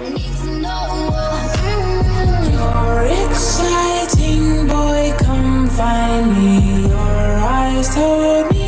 Mm. You're exciting, boy, come find me. Your eyes told me.